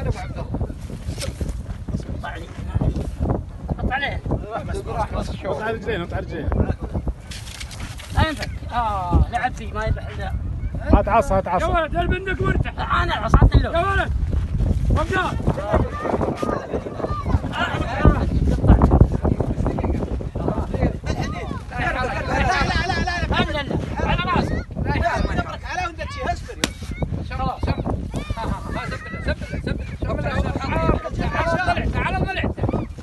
أنا ابو عبد الله. عليه لا هات عصا هات عصا يا ولد البندق وارتاح أنا عصا اللون يا ولد وقف Schau mal, Schau Kommt